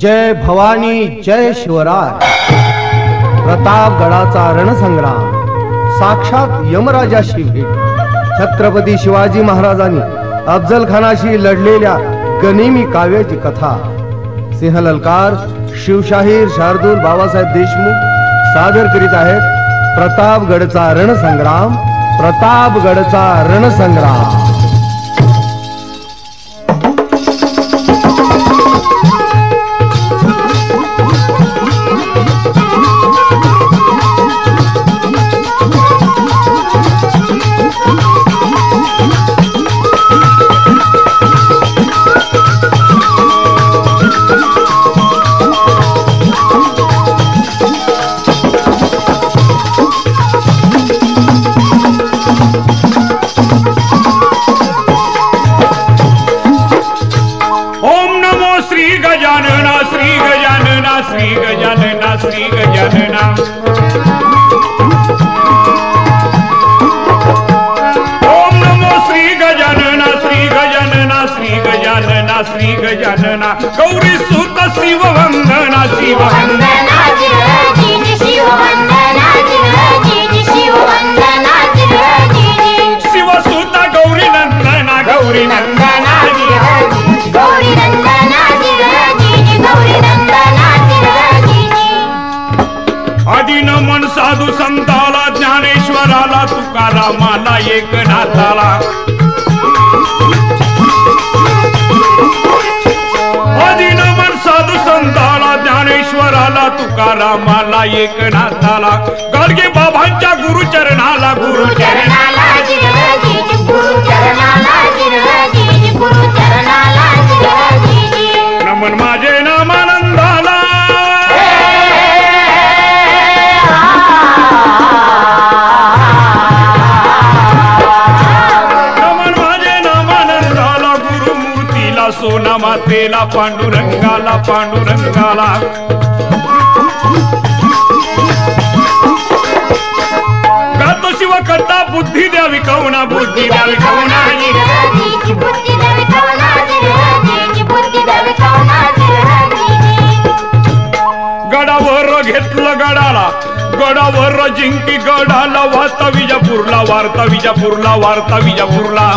जय भवानी जय शिवराय प्रतापगडाचा रणसंग्राम. साक्षात यमराजाशी भेट. छत्रपती शिवाजी महाराजांनी अफजल खानाशी लढलेल्या गनिमी काव्याची कथा. सिंहललकार शिवशाहीर शार्दूल बाबासाहेब देशमुख सादर करीत आहेत प्रतापगडचा रणसंग्राम प्रतापगडचा रणसंग्राम. आदिन मन साधू संताला ज्ञानेश्वराला तुकारामाला एकनाथाला. आदिन मन साधू संताला ज्ञानेश्वराला तुकारामाला एकनाथाला. गाडगे बाबांच्या गुरुचरणाला गुरुचरणाला. नमन माझे मातेला पांडुरंगाला पांडुरंगाला. गातो शिव करता बुद्धी द्यावी कवना बुद्धी द्यावी कवना गडावर घेतलं गडाला गडावर जिंकी गडाला वार्ता विजापूरला वार्ता विजापूरला वार्ता विजापूरला.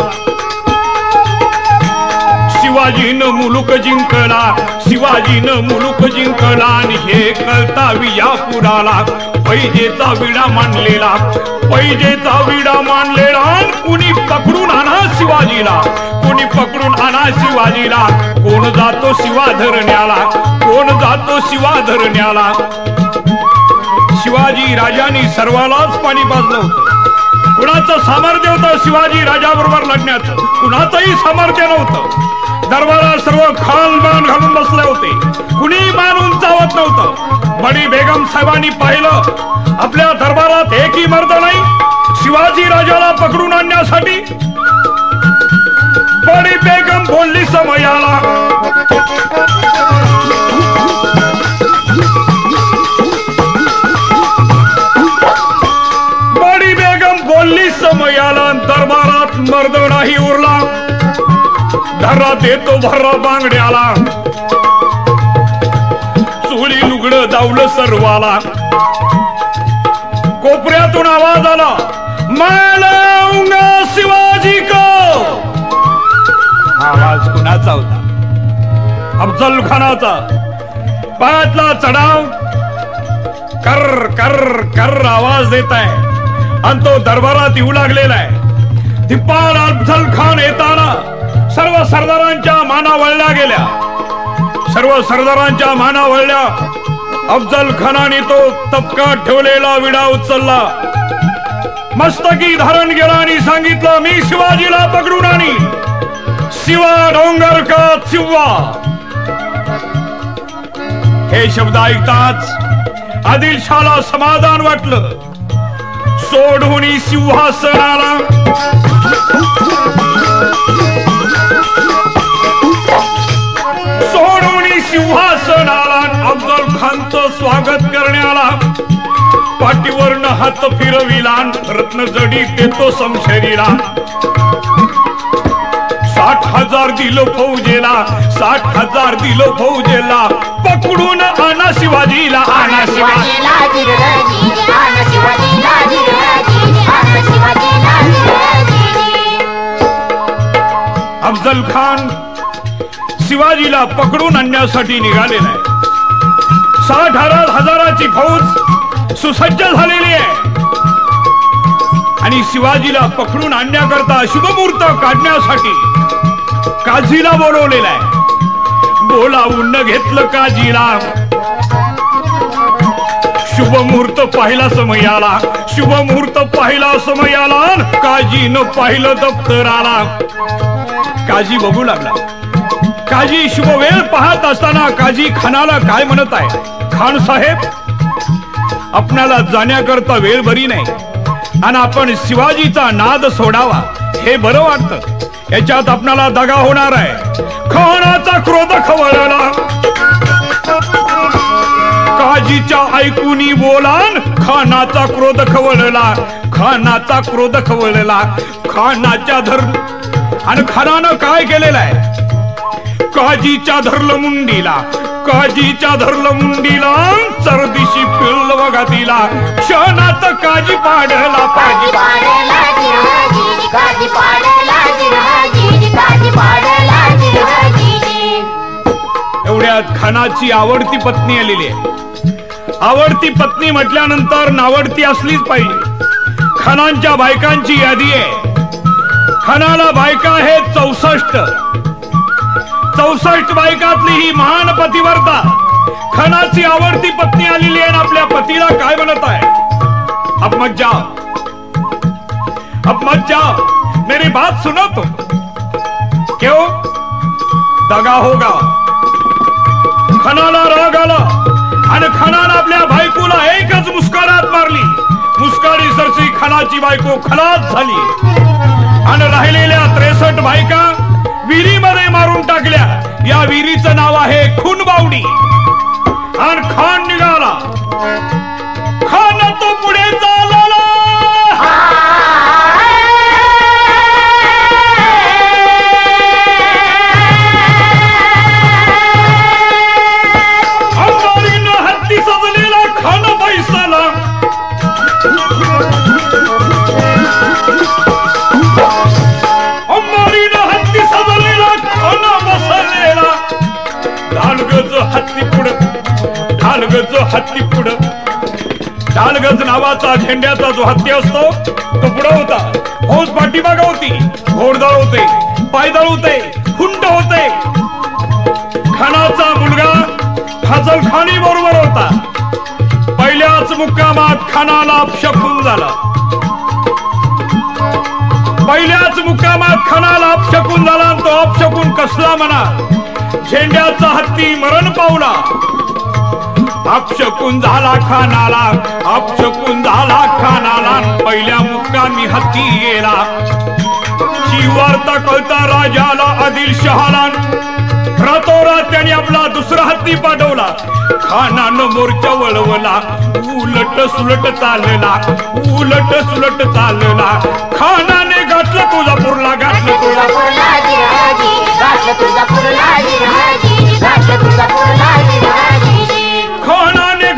शिवाजीनं मुलुक जिंकला शिवाजीनं मुलुक जिंकला आणि हे कळता विजापुराला पैजेचा विडा मानलेला पैजेचा विडा मानलेला कुणी पकडून आणा शिवाजीला कोणी पकडून आणा शिवाजीला कोण जातो शिवा धरण्याला कोण जातो शिवा धरण्याला. शिवाजी राजांनी सर्वालाच पाणी पाजलं होतं. कुणाचं सामर्थ्य होतं शिवाजी राजाबरोबर लढण्याचं? कुणाचंही सामर्थ्य नव्हतं. दरबारात सर्व खाल घालून बसले होते. कुणी मान उंचावत नव्हतं. बडी बेगम साहेबांनी पाहिलं. आपल्या दरबारात एकही मर्द नाही शिवाजी राजाला पकडून आणण्यासाठी. बडी बेगम बोलली समयाला बडी बेगम बोलली समयाला दरबारात मर्द नाही उरला. घरात येतो भर्रा बांगड्याला. चोरी लुगड दावलं सर्वाला. कोपऱ्यातून आवाज आला मैं शिवाजी को. आवाज कुणाचा होता? अफजल खानाचा. पायातला चढाव कर कर कर आवाज देत आहे. आणि तो दरबारात येऊ लागलेला आहे. दिपाल अफजल खान येताना सर्व सरदारांच्या माना वळल्या गेल्या. सर्व सरदारांच्या माना वळल्या. अफजल खानाने तो तपकात ठेवलेला विडा उचलला. मस्तकी धारण केला आणि सांगितलं मी शिवाजीला पकडून आणि शिवा डोंगर का चिव्वा? हे शब्द ऐकताच आदिलशाला समाधान वाटलं. सोडून सिंहासनाला अफजल खानचं स्वागत करण्याला. पाठीवरनं हात फिरविला रत्न जडी देतो समशरीला. साठ हजार दिलो फौजेला साठ हजार दिलो फौजेला. पकडून शिवाजी आन शिवाजीला आन शिवाजीला जिरजी अफजल खान शिवाजीला पकडून आणण्यासाठी निघालेला आहे साठ हजार हजाराची फौज सुसज्ज झालेली आहे. आणि शिवाजीला पकडून आणण्याकरता शुभमुहूर्त काढण्यासाठी काझीला बोलवलेला आहे. बोलावून न घेतलं काजीला शुभ मुहूर्त पाहिला समय आला शुभ मुहूर्त पाहिला समय आला काजीनं पाहिलं दप्तर आला काजी बघू लागला. काजी शुभ वेळ पाहत असताना काजी खानाला काय म्हणत आहे? खान साहेब आपणाला जाण्याकरता वेळ बरी नाही. आणि आपण शिवाजीचा नाद सोडावा हे बरं वाटतं. याच्यात आपणाला दगा होणार आहे. खानाचा क्रोध खवळला. काजीच्या ऐकूनी बोलान खानाचा क्रोध खवळला. खानाचा क्रोध खवळला. खानाच्या धर्म आणि खानानं काय केलेलं आहे? काजीच्या धरलं मुंडीला. काजीच्या धरलं मुंडीला चरदिशी पिळलं बघा तिला. क्षणात काजी पाडला पाजी. एवढ्यात खानाची आवडती पत्नी आलेली आहे. आवडती पत्नी म्हटल्यानंतर नावडती असलीच पाहिजे. खानांच्या बायकांची यादी आहे. खानाला बायका आहे चौसष्ट. चौसष्ट बायकातली ही महान पतिवर्ता. खानाची आवडती पत्नी आलेली आहे आपल्या पतीला काय म्हणत आहे? अब मत जाओ अब मत जाओ मेरी बात सुनो तुम. क्यों? दगा होगा. खनाला राग आला आणि खनाला आपल्या बायकोला एकच मुस्कारात मारली. मुस्काडी सरची खनाची बायको खलास झाली. आणि राहिलेल्या त्रेसष्ट बायका विहिरीमध्ये मारून टाकल्या. या विहिरीचं नाव आहे खूनबावडी. आणि खान निघाला. खान तो पुढे चालला. जो हत्ती पुढं. ढालगज नावाचा झेंड्याचा जो हत्ती असतो तो पुढं होता. हौस पाठीमागा होती घोडदळ होते पायदळ होते हुंड होते. खानाचा मुलगा फाजल खानी बरोबर होता. पहिल्याच मुक्कामात खानाला अपशकून झाला. पहिल्याच मुक्कामात खानाला अपशकून झाला तो अपशकून कसला म्हणा झेंड्याचा हत्ती मरण पावला. अपशकून झाला खानाला अपशकून झाला खानाला पहिल्या मुक्कामी हत्ती गेला ही तकळता कळता राजाला आदिल शहाला रातोरात त्याने आपला दुसरा हत्ती पाठवला. खानानं मोर्चा वळवला उलट सुलट चालला उलट सुलट चालला. खानाने गाठलं तुळजापूरला गाठलं तुळजापूरला. जिरजी तुळजापूरला तुळजापूरला. खानाने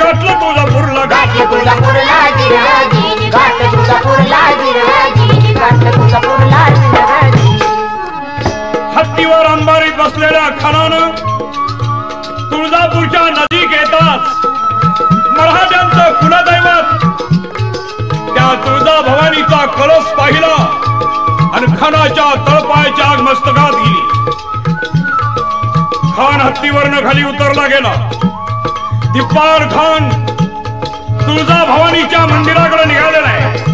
जिरजी गाठलं तुळजापूरला जिरजी गाठलं तुळजापूरला जिरजी हत्तीवर अंबारीत बसलेल्या खानानं तुळजापूरच्या नजीक येताच मराठ्यांचं कुलदैवत त्या तुळजा भवानीचा कळस पाहिला आणि खानाच्या तळपायाच्या आग मस्तकात गेली. खान हत्तीवरनं खाली उतरला गेला. दिप्पार खान तुळजा भवानीच्या मंदिराकडे निघालेला आहे.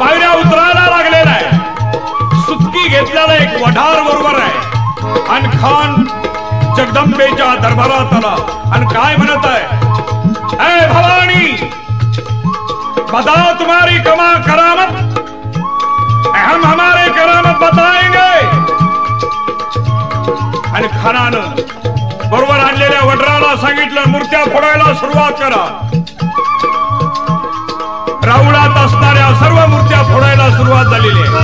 पायऱ्या उतरायला लागलेला आहे. सुटकी घेतलेला एक वढार बरोबर आहे. आणि खान जगदंबेच्या दरबारात आला. आणि काय म्हणत आहे? ए भवानी बताओ तुम्हारी कमा करामत. हम हमारे करामत बताएंगे. आणि खानानं बरोबर आणलेल्या वडराला सांगितलं मूर्त्या फोडायला सुरुवात करा. राऊळात असणाऱ्या सर्व मूर्त्या फोडायला सुरुवात झालेली आहे.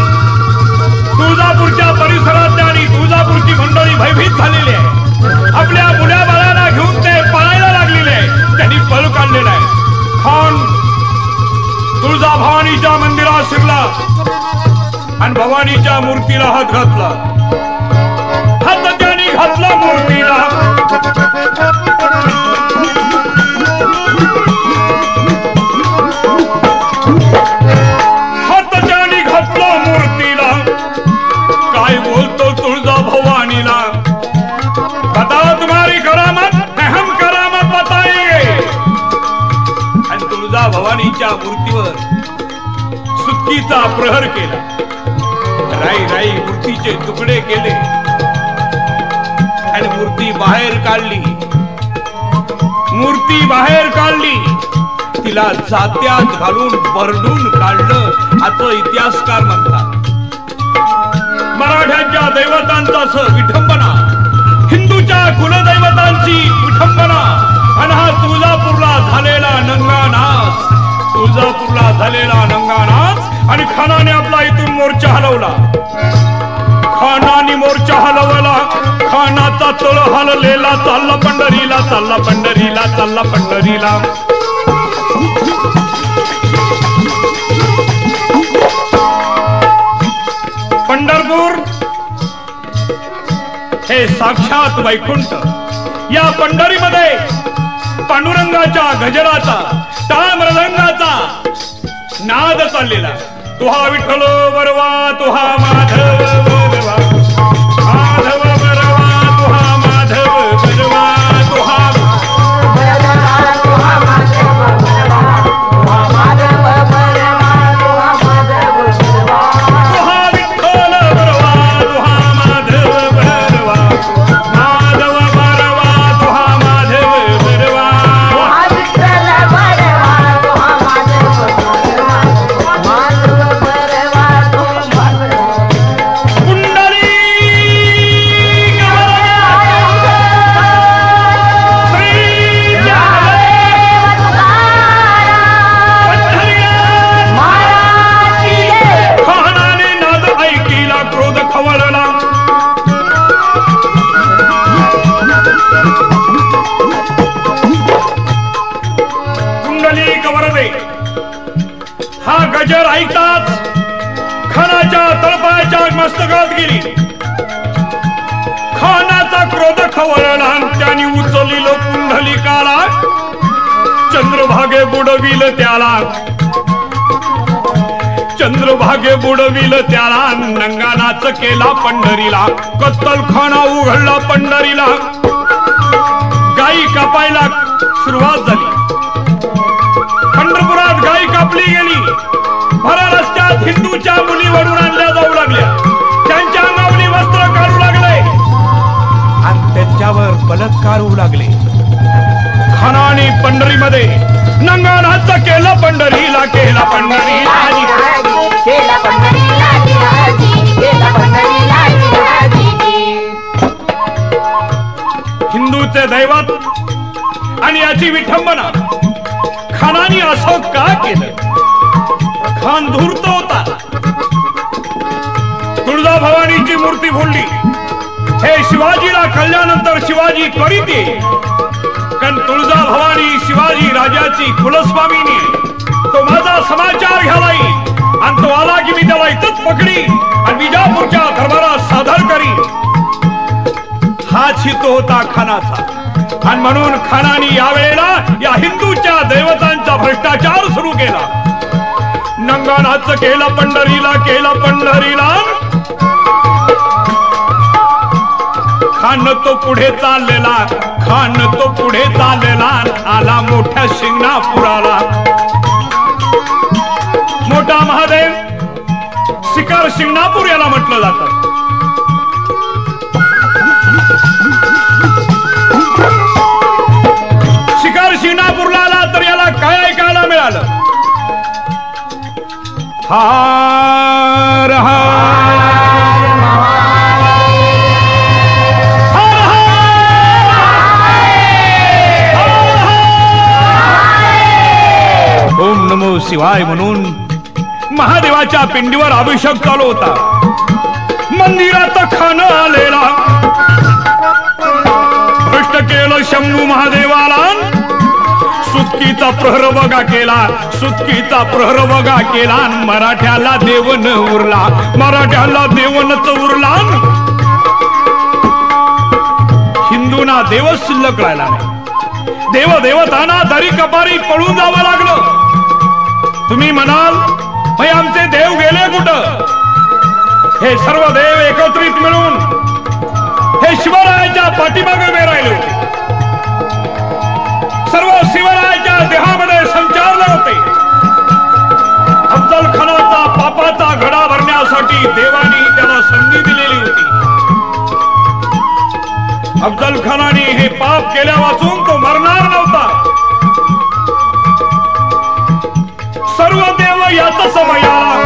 तुळजापूरच्या परिसरातल्या आणि तुळजापूरची मंडळी भयभीत झालेली आहे. आपल्या मुल्या बाळाला घेऊन ते पळायला लागलेले आहे. त्यांनी पळ काढलेला आहे. खान तुळजा भवानीच्या मंदिरात शिरला आणि भवानीच्या मूर्तीला हात घातला. हात त्यांनी घातला मूर्तीला सुटकीचा प्रहर केला. राई राई मूर्तीचे तुकडे केले. आणि मूर्ती बाहेर काढली. मूर्ती बाहेर काढली. तिला जात्यात घालून बरडून काढलं. आता इतिहासकार म्हणतात. मराठ्यांच्या दैवतांचा विठंबना. हिंदूच्या कुलदैवतांची विठंबना. खानाने आपला इथून मोर्चा हलवला. खानाने मोर्चा हलवला. खानाचा तळ हललेला चालला पंढरीला चालला पंढरीला चालला पंढरीला. पंढरपूर हे साक्षात वैकुंठ. या पंढरीमध्ये पांडुरंगाच्या गजराचा टाळ मृदंगाचा नाद चाललेला. तुहा विठ्ठल बरवा तुहा माधव बरवा. हा गजर ऐकताच खानाच्या तळपायाच्या मस्तकात गेली. खानाचा क्रोध खवळला आणि त्याने उचलिलो कुंडलिकाला चंद्रभागे बुडविल त्याला. चंद्रभागे बुडविल त्याला. नंगानाच केला पंढरीला. कत्तल खाना उघडला पंढरीला. गाई कापायला सुरुवात झाली. पंढरपुरात गाई कापली गेली. हिंदूच्या मुली वडून आणल्या जाऊ लागल्या. त्यांच्या अंगावली वस्त्र काढू लागले. आणि त्यांच्यावर बलात्कार होऊ लागले. खानाने पंढरीमध्ये नंगानाच केलं पंढरीला केला पंढरीला केला जिराजी हिंदूचे दैवत आणि याची विठंबना. खानाने असं का केलं? खान धूर्त होता. तुळजा भवानीची मूर्ती फोडली. हे शिवाजीला कळल्यानंतर शिवाजी त्वरित कारण तुळजा भवानी शिवाजी राजाची कुलस्वामीने. तो माझा समाचार घ्यायला आणि तो आला की मी त्याला इथंच पकडी आणि विजापूरच्या दरबारात सादर करी हाच हितो होता खानाचा. आणि म्हणून खानाने यावेळेला या हिंदूच्या दैवतांचा भ्रष्टाचार सुरू केला. नंगानाच केला पंढरीला केला पंढरीला. खान तो पुढे चाललेला खान तो पुढे चाललेला आला मोठ्या शिंगणापुराला. मोठा महादेव शिकार शिंगणापूर याला म्हटलं जातं. शिकार शिंगणापूरला आला तर याला काय ऐकायला मिळालं? हार हार ओम नमो शिवाय म्हणून महादेवाच्या पिंडीवर अभिषेक चालू होता मंदिरात खान आलेला कष्ट केलं शंभू महादेवाला सुटकीचा प्रहर बघा केला सुटकीचा प्रहर बघा केला मराठ्याला देवन उरला मराठ्याला देवनच उरला. हिंदूंना देव शिल्लक राहिला देव देवताना दरी कपारी पळून जावं लागलं. तुम्ही म्हणाल भाई आमचे देव गेले कुठं? हे सर्व देव एकत्रित मिळून हे शिवरायाच्या पाठीमागे उभे राहिले. देहामध्ये संचारले होते. अफजल खानाचा पापाचा घडा भरण्यासाठी देवानी त्याला संधी दिलेली होती. अफजल खानाने हे पाप केल्या वाचून तो मरणार नव्हता. सर्व देव याच समया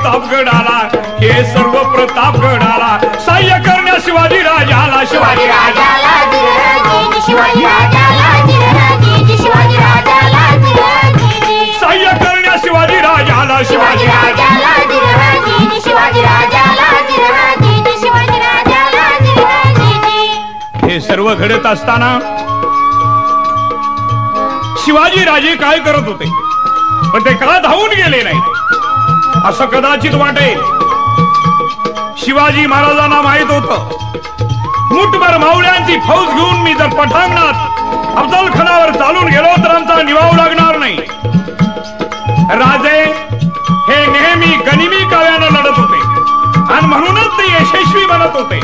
सर्व प्रतापगड आला हे सर्व प्रतापगड आला सहाय्य करण्या शिवाजी राजाला शिवाजी राजाला राजाला सहाय्य करण्या शिवाजी राजाला शिवाजी राजाला. राजाला हे सर्व घडत असताना शिवाजी राजे काय करत होते? पण ते का धावून गेले नाही. असं कदाचित वाटेल. शिवाजी महाराजांना माहीत होत. मुठभर मावळ्यांची फौज घेऊन मी जर पठांगणात अफजल खानावर चालून गेलो तर आमचा निवाव लागणार नाही. राजे हे नेहमी गनिमी काव्यानं लढत होते. आणि म्हणूनच ते यशस्वी बनत होते.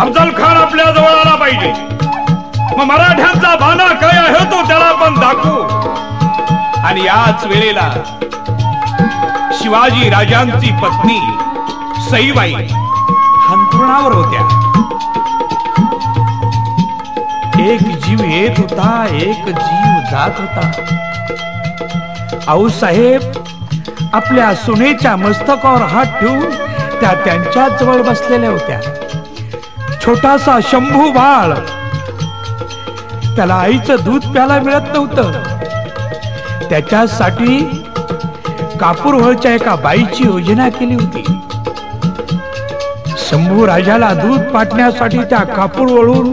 अफजल खान आपल्या जवळ आला पाहिजे. मग मराठ्यांचा बाणा काय आहे तो त्याला आपण दाखवू. आणि याच वेळेला शिवाजी राजांची पत्नी सईबाई हंतरुणावर होत्या. एक जीव येत होता एक जीव जात होता. आऊसाहेब आपल्या सुनेच्या मस्तकावर हात ठेवून त्या त्यांच्या जवळ बसलेल्या होत्या. छोटासा शंभू बाळ. त्याला आईचं दूध प्यायला मिळत नव्हतं. त्याच्यासाठी कापूरवळच्या एका बाईची योजना केली होती. शंभू राजाला दूध पाटण्यासाठी त्या कापूर वळून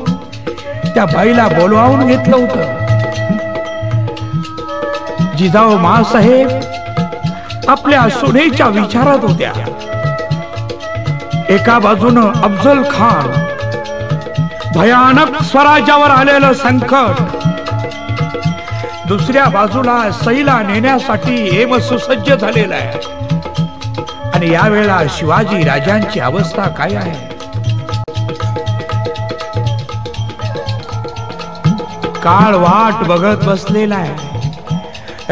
त्या बाईला बोलवावून घेतलं होत. जिजाऊ मासाहेब आपल्या सुनेच्या विचारात होत्या. एका बाजूनं अफजल खान भयानक स्वराज्यावर आलेलं संकट दुसऱ्या बाजूला सईला नेण्यासाठी हेम सुसज्ज झालेला आहे. आणि यावेळेला शिवाजी राजांची अवस्था काय आहे? काळ वाट बघत बसलेला आहे.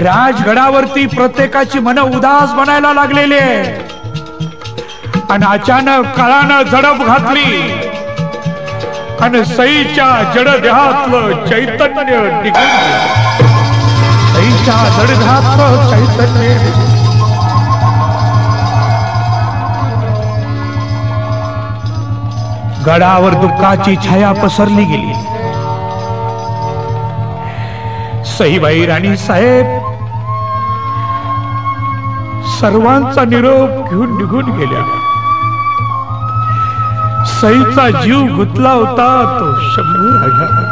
राजगडावरती प्रत्येकाची मन उदास बनायला लागलेली आहे. आणि अचानक काळानं झडप घातली. आणि सईच्या जडदेहातलं चैतन्य निघून गेलं. सईच्या चैतन्य। गडावर दुःखाची छाया पसरली गेली. सईबाई राणी साहेब सर्वांचा निरोप घेऊन निघून गेल्या. सईचा जीव गुतला होता तो शंभू राजा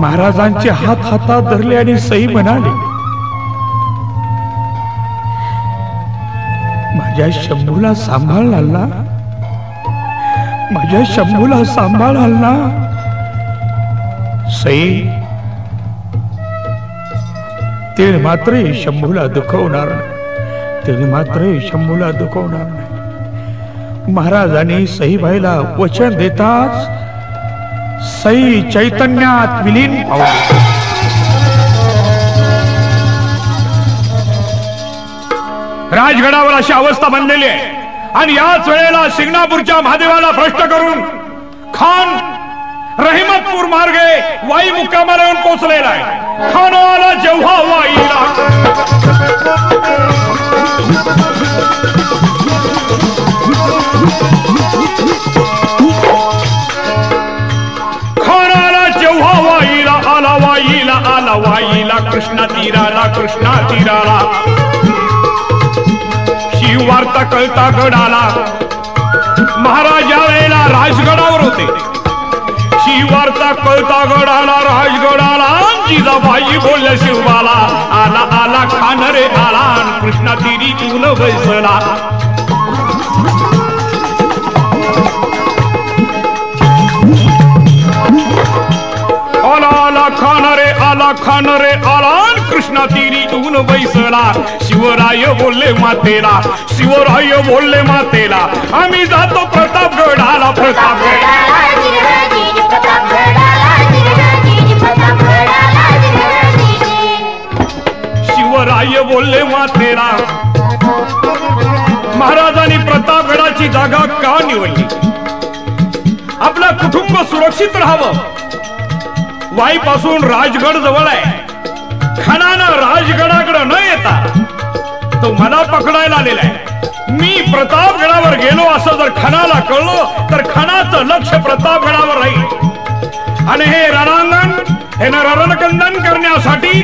महाराजांचे हात हातात धरले आणि सई म्हणाले माझ्या शंभूला सांभाळ ना माझ्या शंभूला सांभाळ ना सई ते मात्र शंभूला दुखवणार नाही. ते मात्र शंभूला दुखवणार नाही. महाराजांनी सईबाईला वचन देताच सई चैतन्यात विलीन पावली राजगडावर अशी अवस्था बनलेली आहे. आणि याच वेळेला सिंगणापूरच्या महादेवाला भ्रष्ट करून खान रहिमतपूर मार्गे वाई मुक्कामाला येऊन पोहोचलेला आहे. खानवाला जेव्हा वाईला खानाला जेव्हा वाईला झाला वाईला कृष्णा तीराला कृष्णा तीराला. शिववार्ता कळता गडाला. महाराजा वेळेला राजगडावर होते. शिववार्ता कळता गडाला राजगडाला. जिजाबाई बोलल्या शिवबाला आला आला खान रे आला. कृष्णा तिरी तून बैसला. खान आला खान रे आला कृष्णा तिरी ऊन बैसला. शिवराय बोलले मातेला शिवराय बोलले मातेला आम्ही जातो प्रतापगडाला प्रतापगड शिवराय बोलले मातेला महाराजांनी प्रतापगडाची जागा का निवडली? आपलं कुटुंब सुरक्षित राहावं. वाईपासून राजगड जवळ आहे. खणानं राजगडाकडे न येता तो मला पकडायला आलेला आहे. मी प्रतापगडावर गेलो असं जर खणाला कळलो तर खणाचं लक्ष प्रतापगडावर राहील. आणि हे रणांगण हे रणकंदन करण्यासाठी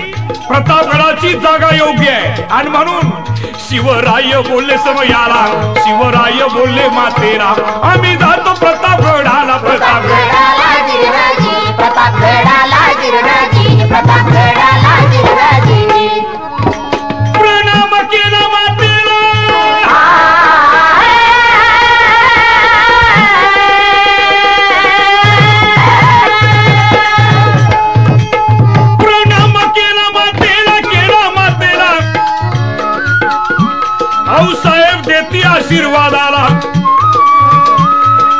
प्रतापगडाची जागा योग्य आहे. आणि म्हणून शिवराय बोलले समयाला शिवराय बोलले मातेरा आम्ही जातो प्रतापगडाला प्रतापगड प्रतापगडाला आशीर्वादाला.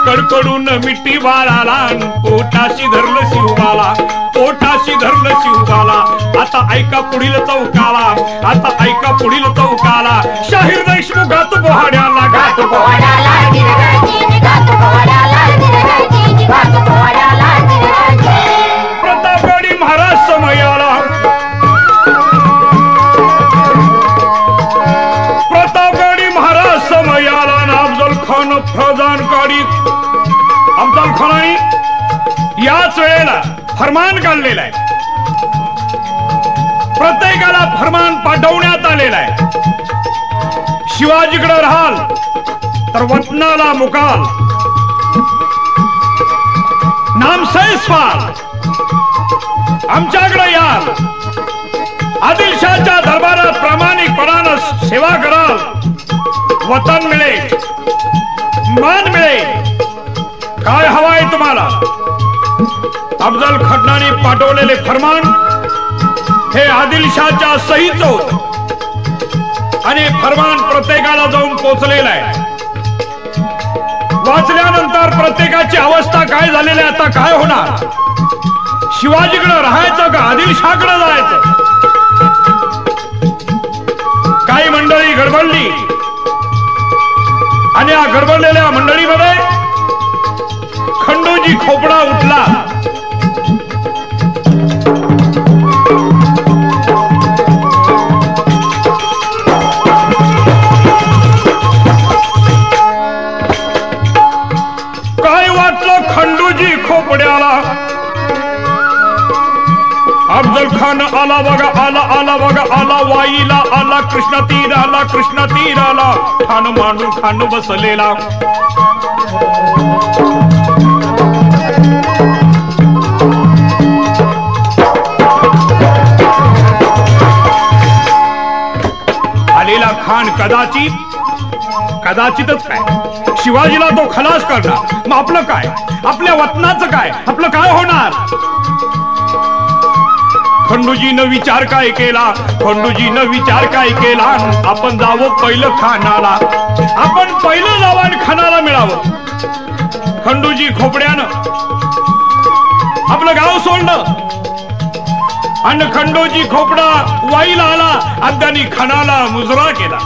कडकडून मिट्टी बाळाला पोटाशी धरलं शिवबाला. पोटाशी धरलं शिवबाला. आता ऐका पुढील चौकाला. आता ऐका पुढील चौकाला. शाहीर देशमुखात पोहाड्याला घात. पोहाड्याला शिवाजीकडे राहाल तर वतनाला मुकाल. नामसैस व्हाल आमच्याकडे याल. आदिलशाहच्या दरबारात प्रामाणिकपणानं सेवा कराल. वतन मिळेल मान मिळेल काय हवाय तुम्हाला? अफजल खटनाने पाठवलेले फरमान हे आदिलशाहच्या सहीच होत. आणि फरमान प्रत्येकाला जाऊन पोचलेलं आहे. वाचल्यानंतर प्रत्येकाची अवस्था काय झालेली आहे, आता काय होणार? शिवाजीकडे राहायचं का आदिलशाकडे जायचं? काही मंडळी गडबडली. आणि या गडबडलेल्या मंडळीमध्ये खंडोजी खोपडा उठला. अफजल खान आला बघा आला आला बघा आला वाईला आला कृष्ण तीर आला कृष्ण तीर आला. ठाण मांडून खान बसलेला. आलेला खान कदाचित कदाचितच काय? शिवाजीला तो खलास करणार. मग आपलं काय? आपल्या वतनाचं काय? आपलं काय होणार? खंडूजीनं विचार काय केला? खंडूजीनं विचार काय केला? आपण जावं पहिलं खानाला. आपण पहिलं जावं आणि खानाला मिळावं. खंडूजी खोपड्यानं आपलं गाव सोडलं. आणि खंडोजी खोपडा वाईला आला आणि त्यांनी खानाला मुजरा केला.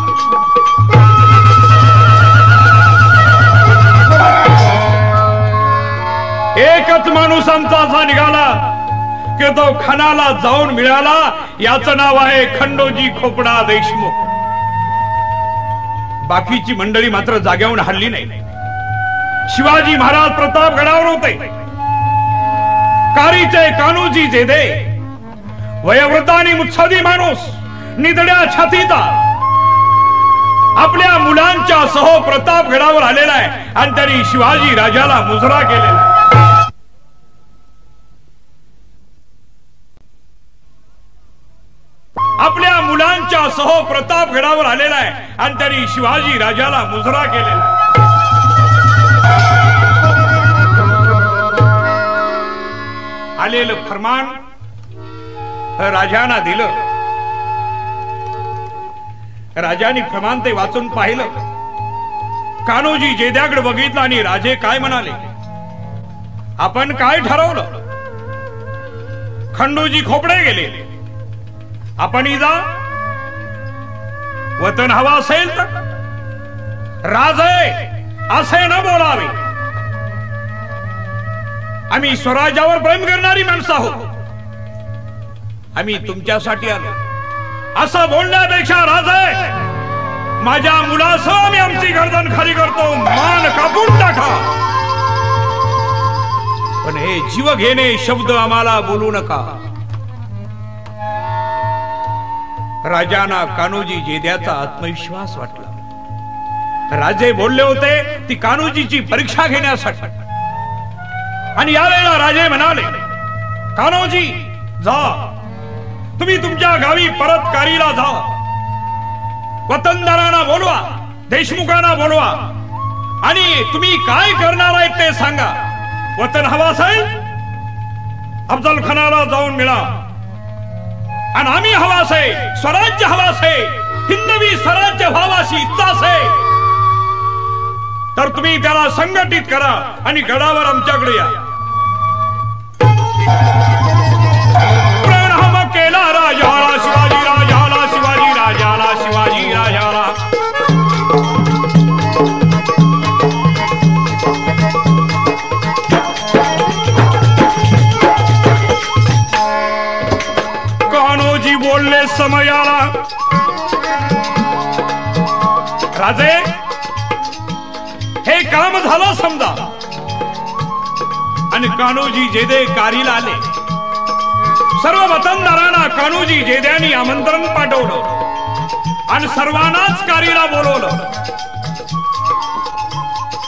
एकच माणूस आमचा असा निघाला. की तो खणाला जाऊन मिळाला. याचं नाव आहे खंडोजी खोपडा देशमुख. बाकीची मंडळी मात्र जाग्याहून हल्ली नाही. शिवाजी महाराज प्रतापगडावर होते. कारीचे कान्होजी जेदे वयोवृद्ध आणि मुत्सदी माणूस निदड्या छातीचा. आपल्या मुलांच्या सह प्रतापगडावर आलेला आहे आणि त्यांनी शिवाजी राजाला मुजरा केलेला आहे. आपल्या सह प्रतापगडावर आलेला आहे. आणि त्यांनी शिवाजी राजाला मुजरा केलेला आलेलं फरमान राजाना दिलं. राजाने फरमान ते वाचून पाहिलं. कान्होजी जेद्याकडे बघितलं आणि राजे काय म्हणाले? आपण काय ठरवलं? खंडूजी खोपडे गेले. आपण जा वतन हवा असेल तर? राजे असे न बोलावे. आम्ही स्वराज्यावर प्रेम करणारी माणसं आहोत. आम्ही तुमच्यासाठी आलो. असं बोलण्यापेक्षा राजे माझ्या मुलासह आम्ही आमची गर्दन खाली करतो. मान कापून टाका. पण हे जीव घेणे शब्द आम्हाला बोलू नका. राजाना कान्होजी जेद्याचा आत्मविश्वास वाटला. राजे बोलले होते ती कान्होजीची परीक्षा घेण्यासाठी. आणि यावेळेला राजे म्हणाले कान्होजी जा. तुम्ही तुमच्या गावी परत कारीला जा. वतनदारांना बोलवा देशमुखांना बोलवा. आणि तुम्ही काय करणार आहेत ते सांगा. वतन हवा साहेब अफजल खानाला जाऊन मिळा. आणि आम्ही हवास आहे स्वराज्य हवास आहे हिंदवी स्वराज्य व्हावाशी इच्छा आहे तर तुम्ही त्याला संघटित करा आणि गडावर आमच्याकडे या. प्रणाम केला राजा हो राजे हे काम झालं समजा. आणि कान्होजी जेदे कारीला आले. सर्व वतनदारांना कान्होजी जेद्यांनी आमंत्रण पाठवलं. आणि सर्वांनाच कारीला बोलवलं.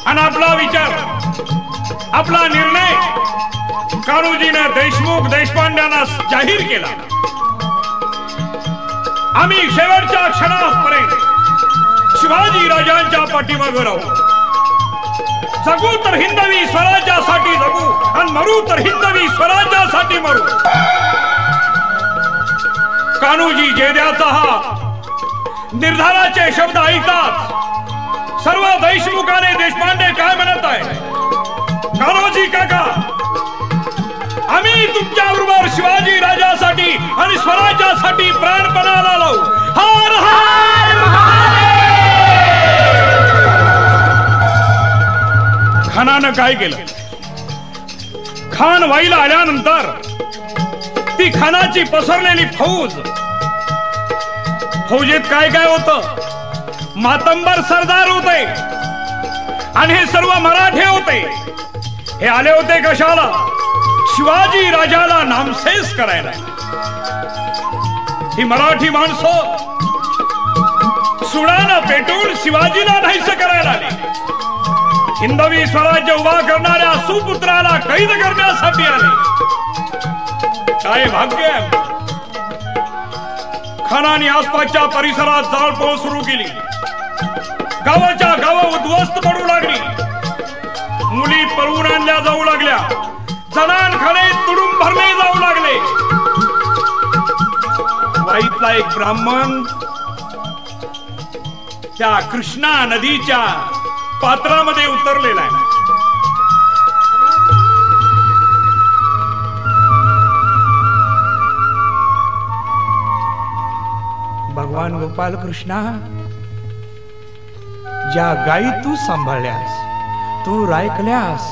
आणि आपला विचार आपला निर्णय कान्होजीने देशमुख देशपांड्यांना जाहीर केला. आम्ही शेवटच्या क्षणापर्यंत शिवाजी राजांच्या पाठीमागे राहू. जगू तर हिंदवी स्वराज्यासाठी जगू आणि मरू तर हिंदवी स्वराज्यासाठी मरू. कान्होजी जेद्याचा हा निर्धाराचे शब्द ऐकतात सर्व देशमुखाने देशपांडे काय म्हणत आहे कान्होजी काका आम्ही तुमच्या बरोबर शिवाजी राजासाठी आणि स्वराज्यासाठी प्राणपणाला लावू. हार हार! खानानं काय केलं? खान वाईला आल्यानंतर ती खानाची पसरलेली फौज. फौजेत काय काय होत? मातंबर सरदार होते. आणि हे सर्व मराठे होते. हे आले होते कशाला? शिवाजी राजाला नामसेस करायला. ही मराठी माणसं सुडानं पेटून शिवाजीला नाहीस करायला आली. हिंदवी स्वराज्य उभा करणाऱ्या सुपुत्राला कैद करण्यासाठी आले. काय भाग्य? खानाने आसपासच्या परिसरात जाळपोळ सुरू केली. गावाच्या गाव उद्ध्वस्त पडू लागली. मुली पळवून आणल्या जाऊ लागल्या. जनानखाने तुडून भरले जाऊ लागले. वाईतला एक ब्राह्मण त्या कृष्णा नदीच्या पात्रामध्ये उतरलेला आहे. भगवान गोपाल कृष्णा ज्या गायी तू सांभाळल्यास तू रायकल्यास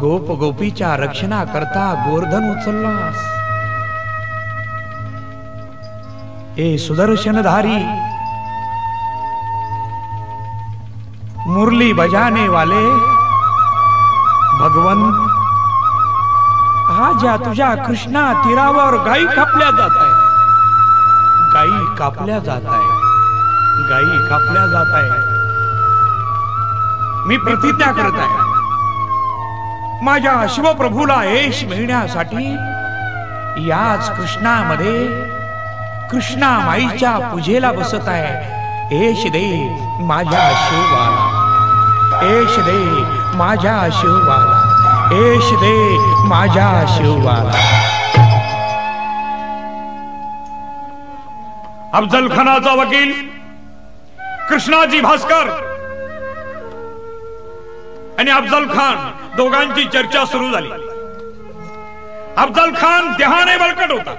गोप गोपीच्या रक्षणा करता गोर्धन उचललास. ए सुदर्शनधारी मुरली बजाने वाले। भगवंत हा ज्या तुझ्या कृष्णा तीरावर गाई कापल्या जात आहे. गाई कापल्या जात आहे. गाई कापल्या जात आहे. मी प्रतिज्ञा करत आहे. माझ्या शिवप्रभूला यश मिळण्यासाठी याच कृष्णामध्ये कृष्णा माईच्या पूजेला बसत आहे. यश दे माझ्या शिवाला. एश दे माझ्या शिवबाला एश दे माझ्या शिवबाला अफजल खानाचा वकील कृष्णाजी भास्कर आणि अफजल खान दोघांची चर्चा सुरू झाली. अफजल खान देहाने बळकट होता.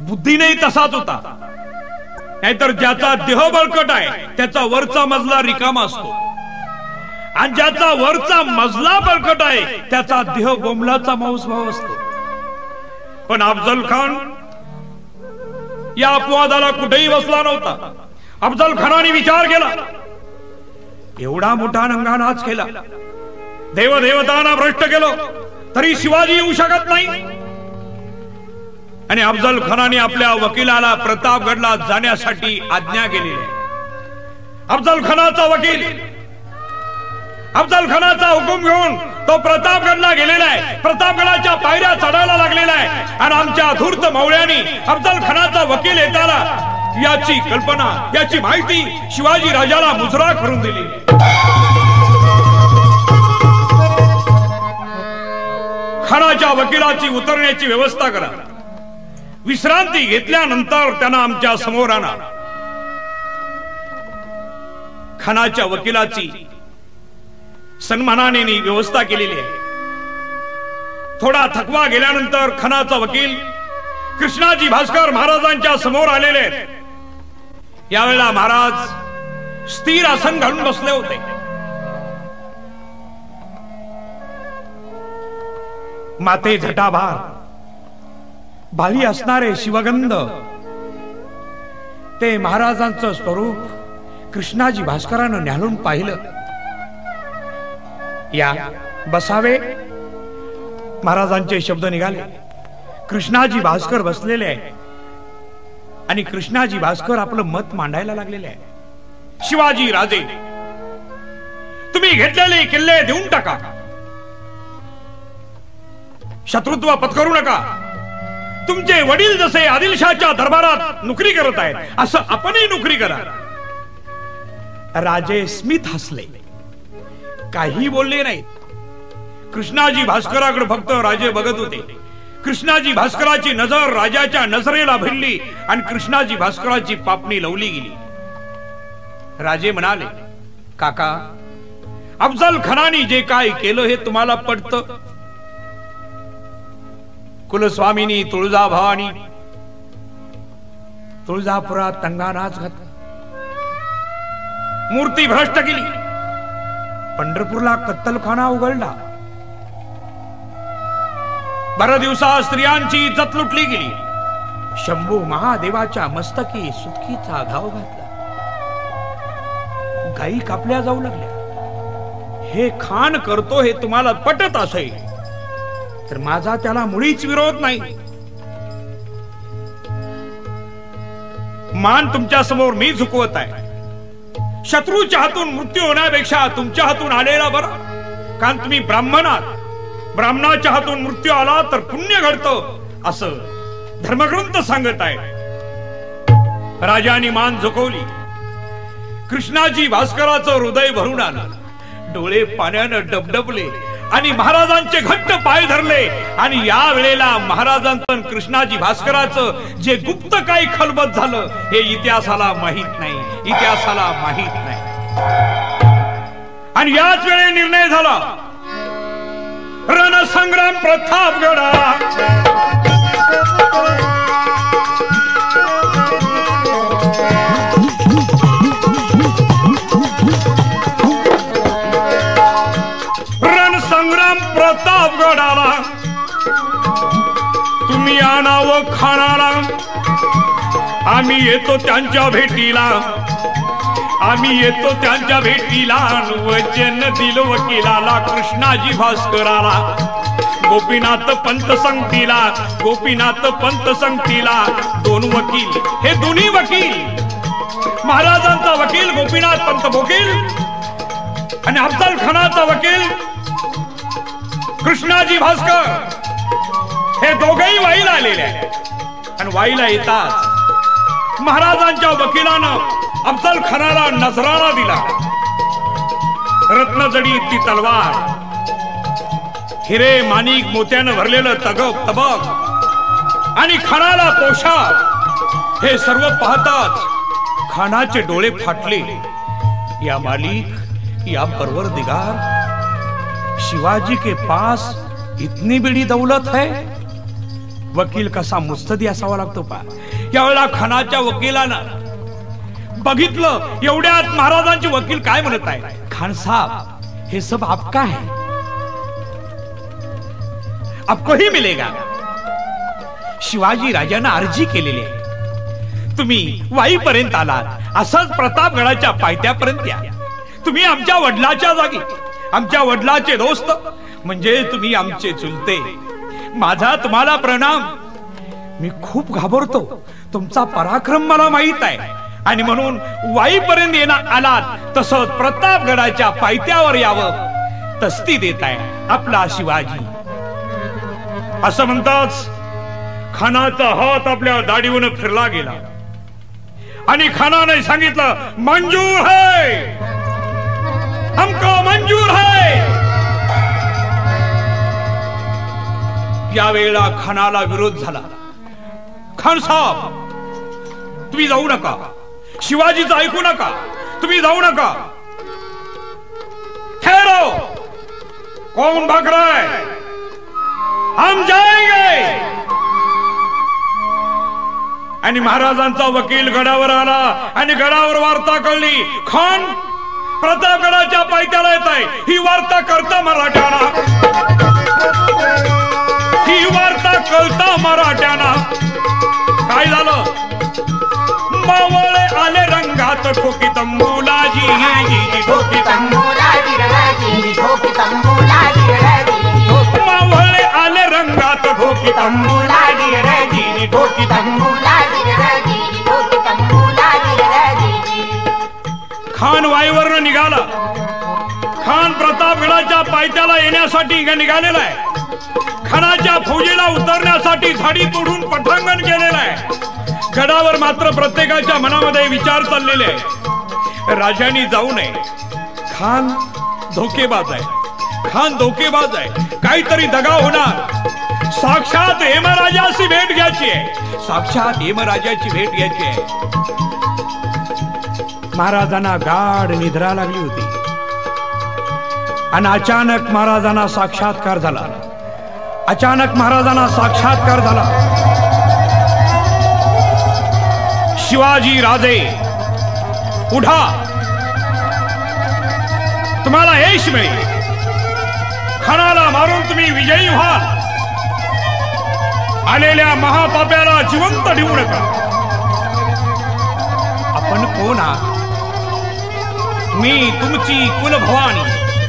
बुद्धीनेही तसाच होता. नाहीतर ज्याचा देह बळकट आहे त्याचा वरचा मजला रिकामा असतो. आणि ज्याचा वरचा मजला बळकट आहे त्याचा देह बोमलाचा मांस भाव असतो. पण अफजल खान या अपवादाला कुठेही बसला नव्हता. अफजल खानाने विचार केला. एवढा मोठा नंगानाच केला. देवदेवतांना भ्रष्ट केलो. तरी शिवाजी येऊ शकत नाही. आणि अफजल खानाने आपल्या वकिलाला प्रतापगडला जाण्यासाठी आज्ञा केली अफजल खानाचा वकील अफजल खानाचा हुकूम घेऊन तो प्रतापगडला गेलेला आहे. प्रतापगडाच्या पायऱ्या चढायला लागलेला आहे. आणि आमच्या धूर्त मौळ्यानी अफजल खानाचा वकील येताना याची कल्पना याची माहिती शिवाजी राजाला मुजरा करून दिली. खानाच्या वकिलाची उतरण्याची व्यवस्था करा. विश्रांती घेतल्यानंतर त्यांना आमच्यासमोर आणा. खानाच्या वकिलाची सन्मानाने व्यवस्था केलेली आहे. थोडा थकवा गेल्यानंतर खनाचा वकील कृष्णाजी भास्कर महाराजांच्या समोर आलेले आहेत. यावेळेला महाराज स्थिर आसन घालून बसले होते. माते झटाभार भाली असणारे शिवगंध. ते महाराजांचं स्वरूप कृष्णाजी भास्करानं न्यालून पाहिलं. या बसावे. महाराजांचे शब्द निघाले. कृष्णाजी भास्कर बसलेले आहे. आणि कृष्णाजी भास्कर आपलं मत मांडायला लागलेले आहे. शिवाजी राजे तुम्ही घेतलेले किल्ले देऊन टाका. शत्रुत्व पत्करू नका. तुमचे वडील जसे आदिलशाहच्या दरबारात नोकरी करत आहेत असं आपणही नोकरी करा. राजे स्मित हसले. काही बोलले नाहीत. कृष्णाजी भास्कराकडे फक्त राजे बघत होते. कृष्णाजी भास्कराची नजर राजाच्या नजरेला भिडली आणि कृष्णाजी भास्कराची पापणी लवली गेली. राजे म्हणाले काका अफजल खानाने जे काय केलं हे तुम्हाला पडतं कुलस्वामिनी तुळजाभवानी. तुळजापुरात तंगानाच घातला. मूर्ती भ्रष्ट केली. पंढरपूरला कत्तलखाना उघडला. बारा दिवसा स्त्रियांची इज्जत लुटली गेली. शंभू महादेवाच्या मस्तकी सुटकीचा घाव घातला. गायी कापल्या जाऊ लागल्या. हे खान करतो हे तुम्हाला पटत असेल. तर माझा त्याला मुळीच विरोध नाही. मान तुमच्यासमोर मी झुकवत आहे. शत्रूच्या हातून मृत्यू होण्यापेक्षा तुमच्या हातून आलेला बरा. कारण तुम्ही ब्राह्मण आहात. ब्राह्मणाच्या हातून मृत्यू आला तर पुण्य घडतं असं धर्मग्रंथ सांगत आहे. राजाने मान झुकवली. कृष्णाजी भास्कराचं हृदय भरून आलं डोळे पाण्यानं डबडबले. आणि महाराजांचे घट्ट पाय धरले. आणि या वेळेला महाराजांचं कृष्णाजी भास्कराचं जे गुप्त काही खलबत झालं हे इतिहासाला माहीत नाही. इतिहासाला माहीत नाही. आणि याच वेळे निर्णय झाला. रणसंग्राम प्रतापगडा आम्ही आणावं खाणाला आम्ही येतो त्यांच्या भेटीला. आम्ही येतो त्यांच्या भेटीला. वचन दिल वकिलाला कृष्णाजी भास्कराला. गोपीनाथ पंत संगतीला गोपीनाथ पंत संगतीला. दोन वकील. हे दोन्ही वकील. महाराजांचा वकील गोपीनाथ पंत वकील. आणि अफजल खानाचा वकील कृष्णाजी भास्कर. हे दोघेही वाईला आलेले आहेत. आणि वाईला येतात महाराजांच्या वकिलानं अफजल खानाला नजराला दिला. रत्नजडी ती तलवार. हिरे माणिक मोत्यानं भरलेलं तगब तबक. आणि खानाला पोशाख. हे सर्व पाहताच खानाचे डोळे फाटले. या मालिक या परवर दिगार शिवाजी के पास इतनी बड़ी दौलत है? वकील कसा मुस्तदी असावा लागतो पा. यावेळेला खानाच्या वकिलानं बघितलं एवढ्यात महाराजांचे वकील काय म्हणत आहे खान साहब हे सब आपका है. आपको ही मिलेगा. शिवाजी राजानं अर्जी केलेली आहे. तुम्ही वाईपर्यंत आलात. असंच प्रतापगडाच्या पायथ्यापर्यंत या. तुम्ही आमच्या वडिलाच्या जागी आमच्या वडिलाचे दोस्त म्हणजे तुम्ही आमचे चुलते. माझा तुम्हाला प्रणाम. मी खूप घाबरतो. तुमचा पराक्रम मला माहीत आहे. आणि म्हणून वाईपर्यंत येणार आलात तसंच प्रतापगडाच्या पायथ्यावर यावं. तस्ती देत आहे आपला शिवाजी. असं म्हणताच खानाचा हात आपल्या दाढीवर फिरला गेला. आणि खानाने सांगितलं मंजूर है. हमको मंजूर है. यावेळेला खानाला विरोध झाला. खान साहेब तुम्ही जाऊ नका. शिवाजीचं ऐकू नका. तुम्ही जाऊ नका. ठहरो कौन भाग रहा है हम जाएंगे. आणि महाराजांचा वकील गडावर आला आणि गडावर वार्ता कळली. खान प्रतापगडाच्या पायथ्याला येत आहे. ही वार्ता करता मराठा ही वार्ता कळता मराठ्याना. काय झालं? मावळे आले रंगात ठोकी तंबुलाजी ठोकी तंबुलाजी मावळे आले रंगात ठोकी तंबुलाजी ठोकी तंबुलाजी खान वाईवरनं निघाला. खान प्रतापगडाच्या पायथ्याला येण्यासाठी निघालेला आहे. खणाच्या फौजीला उतरण्यासाठी झाडी तोडून पठांगण केलेलं आहे. गडावर मात्र प्रत्येकाच्या मनामध्ये विचार चाललेले आहे राजांनी जाऊ नये. खान धोकेबाज आहे. खान धोकेबाज आहे. काहीतरी दगा होणार. साक्षात हेमराजाशी भेट घ्यायची आहे. साक्षात हेमराजाची भेट घ्यायची आहे. महाराजांना गाढ निद्रा लागली होती. आणि अचानक महाराजांना साक्षात्कार झाला. अचानक महाराजांना साक्षात्कार झाला. शिवाजी राजे उठा. तुम्हाला यश मिळेल. खानाला मारून तुम्ही विजयी व्हाल. आलेल्या महापाप्याला जिवंत ठेवू नका. आपण कोण आहात? मी तुमची कुलभवानी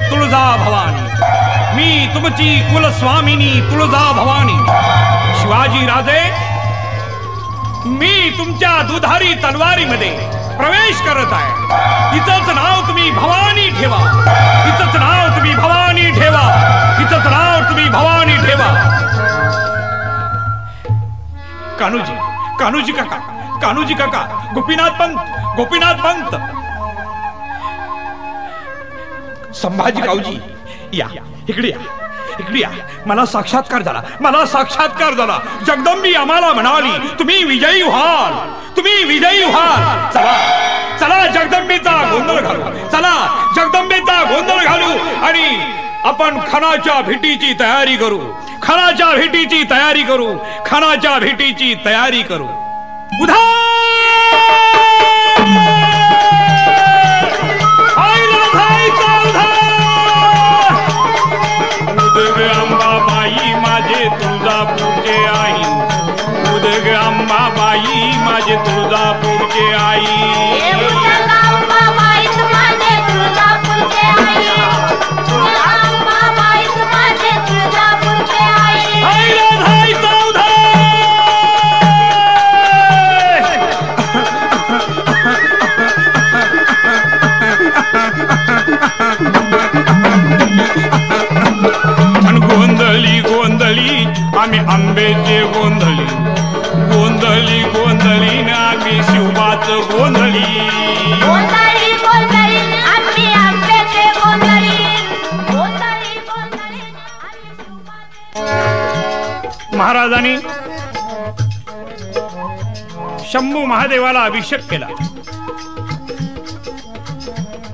तुळजा भवानी मी तुमची कुलस्वामिनी तुळजा भवानी. शिवाजी राजे मी तुमच्या दुधारी तलवारीमध्ये प्रवेश करत आहे. तिचंच नाव तुम्ही भवानी ठेवा. तिचंच नाव तुम्ही भवानी ठेवा. तिचंच नाव तुम्ही भवानी ठेवा. कान्होजी कान्होजी काका कान्होजी काका गोपीनाथ पंत गोपीनाथ पंत. संभाजी गावजी या. इकडे या. इकडे या. मला साक्षात्कार झाला. मला साक्षात्कार झाला. जगदंबी आम्हाला म्हणाली तुम्ही विजयी व्हाल. तुम्ही विजयी व्हाल. चला. चला जगदंबीचा गोंधळ घालू. चला जगदंबीचा गोंधळ घालू आणि आपण खणाच्या भेटीची तयारी करू. खणाच्या भेटीची तयारी करू. खणाच्या भेटीची तयारी करू. उधार! गोंधळी गोंधळी आम्ही आंबेचे गोंधळी. गोंधळी गोंधळी न आम्ही शिवबाच गोंधळी. महाराजांनी शंभू महादेवाला अभिषेक केला.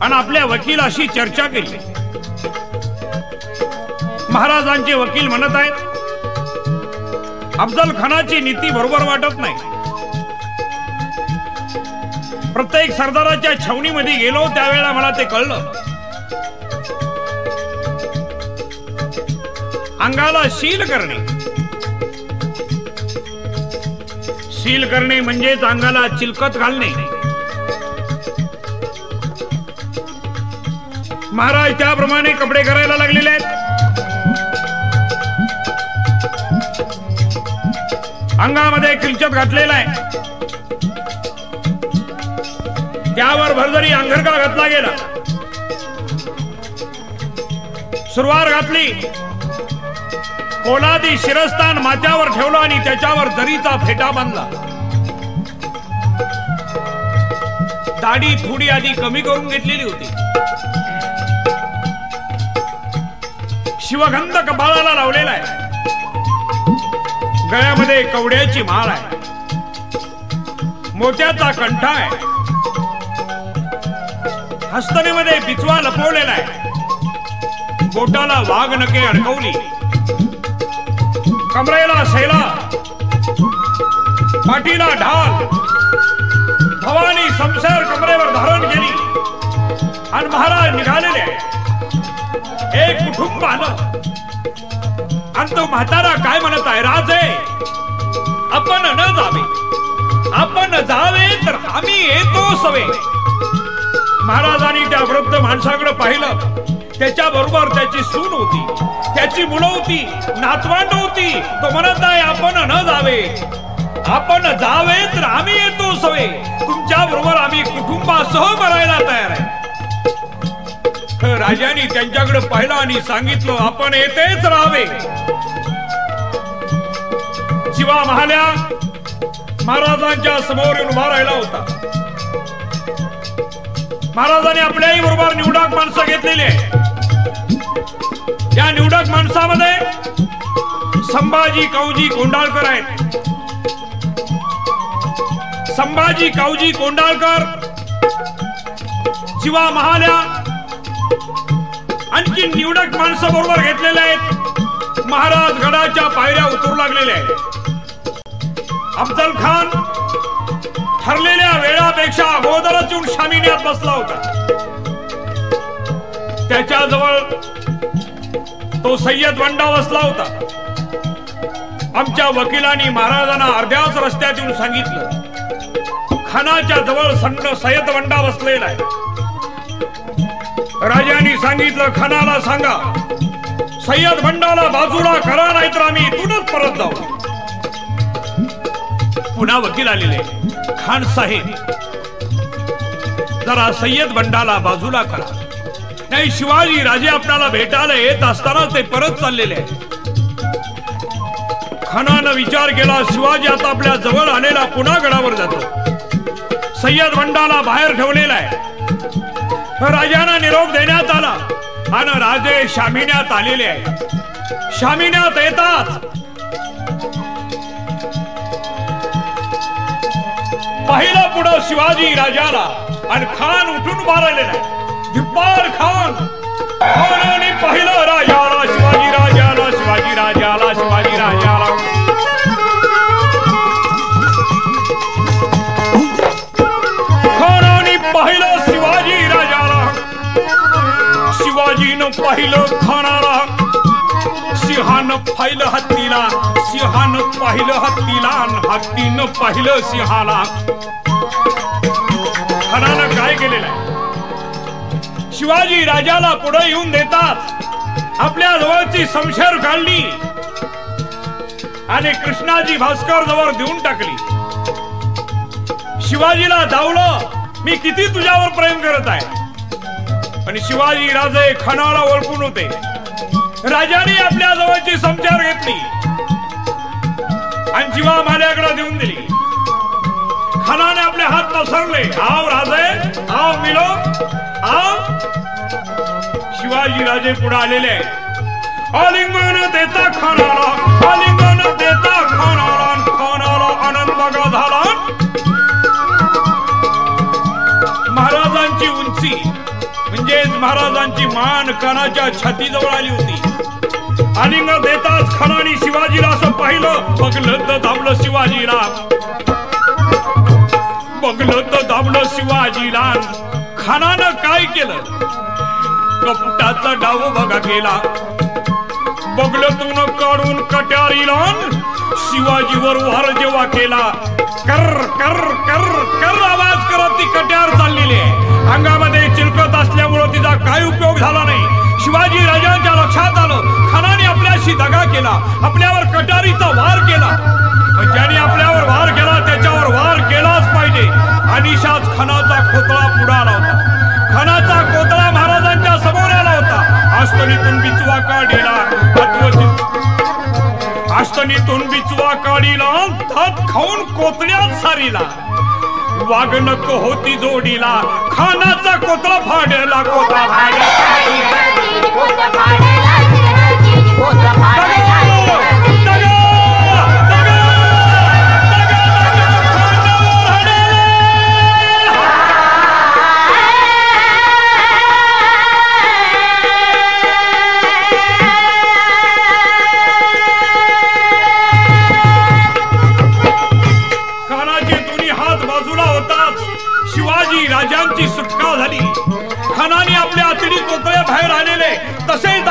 आणि आपल्या वकिलाशी चर्चा केली. महाराजांचे वकील म्हणत आहेत अफजल खानाची नीती बरोबर वाटत नाही. प्रत्येक सरदाराच्या छावणीमध्ये गेलो त्यावेळेला मला ते कळलं. अंगाला शील करणे. शील करणे म्हणजेच अंगाला चिलकत घालणे. महाराज त्याप्रमाणे कपडे करायला लागलेले आहेत. अंगामध्ये किलचत घातलेला आहे. त्यावर भरदरी अंगरका घातला गेला. सुरवार घातली. कोलादी शिरस्थान माथ्यावर ठेवलं आणि त्याच्यावर दरीचा फेटा बांधला. दाढी थोडी आधी कमी करून घेतलेली होती. शिवगंध कपाळाला लावलेला आहे. गळ्यामध्ये कवड्याची माळ आहे. मोत्याचा कंठा आहे. हस्तनेमध्ये बिचवा लपवलेला आहे. बोटाला वाघ नके अडकवली. कमरेला सैला. पाठीला ढाल. भवानी संसार कमरेवर धारण केली. आणि महाराज निघालेले आहे. एक कुटुंब आलं आणि तो म्हातारा काय म्हणत आहे राजे? आपण न जावे. आपण जावे तर आम्ही येतो सवे. महाराजांनी त्या वृद्ध माणसाकडे पाहिलं. त्याच्या बरोबर त्याची सून होती त्याची मुलं होती नातवंड होती. तो म्हणत आहे आपण न जावे. आपण जावे तर आम्ही येतो सवे. तुमच्या बरोबर आम्ही कुटुंबासह मरायला तयार आहे. राजाने त्यांच्याकडे पाहिलं आणि सांगितलं आपण येतेच राहावे. शिवा महाल्या महाराजांच्या समोर येऊन उभा राहिला होता. महाराजांनी आपल्याही बरोबर निवडक माणसं घेतलेली आहे या निवडक माणसामध्ये संभाजी काऊजी गोंडाळकर आहेत. संभाजी काऊजी गोंडाळकर शिवा महाल्या आणखी निवडक माणसं बरोबर घेतलेले आहेत. महाराज गडाच्या पायऱ्या उतरू लागलेल्या आहेत. अफजल खान ठरलेल्या वेळापेक्षा अगोदरच येऊन शामिन्यात बसला होता. त्याच्याजवळ तो सय्यद वंडा बसला होता. आमच्या वकिलांनी महाराजांना अर्ध्याच रस्त्यात येऊन सांगितलं. खानाच्या जवळ संड सय्यद वंडा बसलेला आहे. राजांनी सांगितलं खानाला सांगा. सय्यद भंडाला बाजूला करा नाहीतर आम्ही इथूनच परत जाऊ. पुन्हा वकील आलेले खान साहेब. जरा सय्यद बंडाला बाजूला करा. नाही शिवाजी राजे आपल्याला भेटायला येत असताना ते परत चाललेले. खानानं विचार केला शिवाजी आता आपल्या जवळ आलेला पुन्हा गडावर जातो. सय्यद बंडाला बाहेर ठेवलेला आहे. राजांना निरोप देण्यात आला. आणि राजे शामिण्यात आलेले आहे शामिण्यात येतात. पाहिलं पुढं शिवाजी राजाला आणि खान उठून मारलेला आहे. धिप्पार खान. खानाने पाहिलं राजाला शिवाजी राजाला शिवाजी राजाला शिवाजी राजाला शिवाजीनं पाहिलं खानाला सिंहानं पाहिलं हत्तीला सिंहानं पाहिलं हत्तीला हत्तीनं पाहिलं सिंहाला. खानानं काय केलेलं आहे? शिवाजी राजाला पुढे येऊन देतात. आपल्या जवळची समशेर काढली. आणि कृष्णाजी भास्कर जवळ देऊन टाकली. शिवाजीला धावलं मी किती तुझ्यावर प्रेम करत आहे? आणि शिवाजी राजे खणाला ओळखून होते. राजाने आपल्या जवळची समचार घेतली. आणि जीवा माझ्याकडे देऊन दिली. खानाने आपले हात पसरले आव राजे आव मिलो आव शिवाजी राजे पुढे आलेले. अलिंगन देता खानाला अलिंगन देता खानाला खानाला आनंद बघा झाला? महाराजांची उंची. म्हणजेच महाराजांची मान कानाच्या छातीजवळ आली होती. आलिंग देताच खानाने शिवाजीला असं पाहिलं बघलं तर धावलं शिवाजीला. बघलं तर धावलं शिवाजीला. खानानं काय केलं? कपटाचा डाव बघा केला बघलं काढून कट्यारीला शिवाजीवर वार जेव्हा केला कर कर कर कर आवाज करत ती कट्यार चाललेली आहे. अंगामध्ये चिलकत असल्यामुळं तिचा काय उपयोग झाला नाही. शिवाजी राजांच्या लक्षात आलं. खानाने आपल्याशी दगा केला. आपल्यावर कटारीचा वार केला. ज्याने आपल्यावर वार केला त्याच्यावर वार केलाच पाहिजे. अनिशाच खानाचा खोतळा पुढा लावला खानाचा कोतळा आस्तनीतून बिचवा काढिला अद्वैत आस्तनीतून बिचवा काढिला धत खाऊन कोतड्यात सारीला. वागणक होती जोडीला खानाचा कोतळा फाडला कोतळा फाडला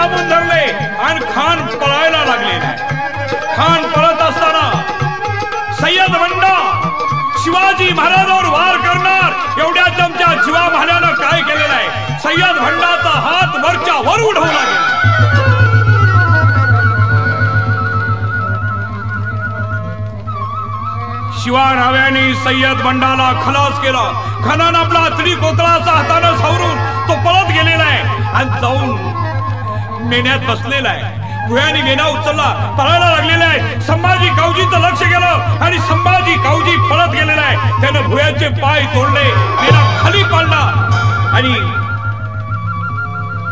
दाबून धरले आणि खान पळायला लागले. खान पळत असताना सय्यद बंडा शिवाजी महाराजांवर वार करणार एवढ्या आमच्या जीवा महाराजानं काय केलेलं आहे? सय्यद भंडाचा हात वरच्या वर उडवला गेला. शिवा राव्याने सय्यद बंडाला खलास केला. खनान आपला अतडी कोतळाचा हातानं सावरून तो पळत गेलेला आहे. आणि जाऊन मेण्यात बसलेला आहे. भुयाने मेना उचलला पळायला लागलेला आहे. संभाजी कावजीचं लक्ष गेलं आणि संभाजी कावजी पळत गेलेला आहे. त्यानं भुयाचे पाय तोडले मेना खाली पाडला आणि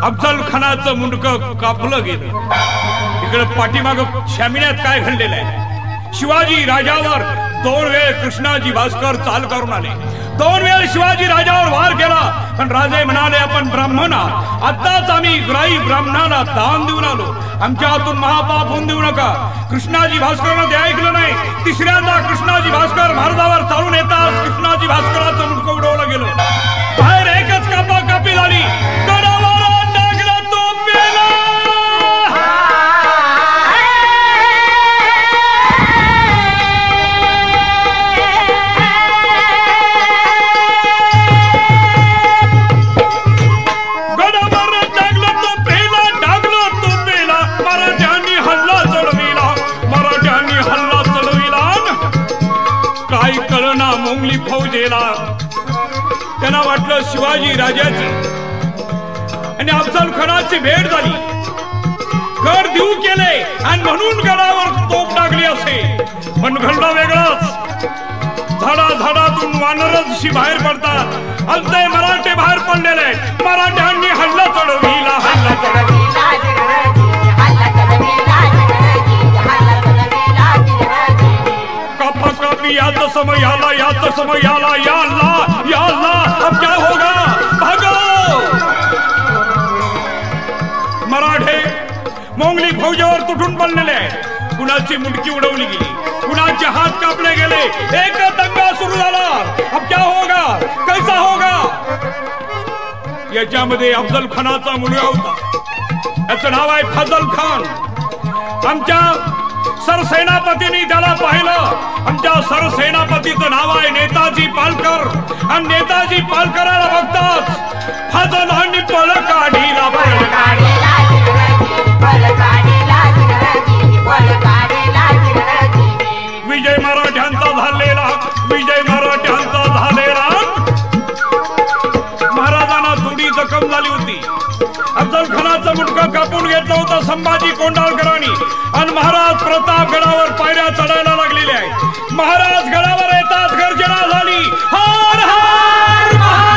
अफजल खानाचं मुंडक कापलं गेलं. इकडे पाठीमाग शामिण्यात काय घडलेलं आहे? शिवाजी राजावर दोन वेळ कृष्णाजी भास्कर चाल करून आले. दोन वेळ शिवाजी राजावर वार केला. पण राजे म्हणाले आपण ब्राह्मण आताच आम्ही ग्राही ब्राह्मणाला दान देऊन आलो. आमच्या हातून महापाप होऊन देऊ नका. कृष्णाजी भास्करनं ते ऐकलं नाही. तिसऱ्यांदा कृष्णाजी भास्कर महाराजावर चालून येताच कृष्णाजी भास्कराचं मुंडकं उडवलं गेलं. बाहेर एकच कापा कापी झाली. त्यांना शिवाजी राजाची आणि अफजल खानाची भेट झाली. गड देऊ केले आणि म्हणून गडावर तोप टाकली असे. पण घडला वेगळाच. झाडा झाडातून वानरशी बाहेर पडतात. अल्ते मराठे बाहेर पडलेले मराठ्यांनी हल्ला चढविला हल्ला चढविला. कापा कापी याच समय आला याच समय आला या अल्लाह या अल्लाह अब क्या होगा। भागो। मराठे मोंगली फौजावर तुटून पडलेले आहेत. कुणाची मुडकी उडवली गेली? कुणाचे हात कापले गेले? एक दंगा सुरू झाला. अब क्या होगा. कैसा होगा? याच्यामध्ये अफजल खानाचा मुलगा होता. याचं नाव आहे फजल खान. आमच्या सरसेनापतींनी त्याला पाहिलं. आमच्या सरसेनापतीचं नाव आहे नेताजी पालकर. आणि नेताजी पालकराला बघताच फजलांनी पळ काढीला पळ विजय मराठ्यांचा कापून घेतला होता संभाजी कोंडाळकरांनी. आणि महाराज प्रताप गडावर पायऱ्या चढायला लागलेल्या आहेत. महाराज गडावर येतात गर्जना झाली. हार हार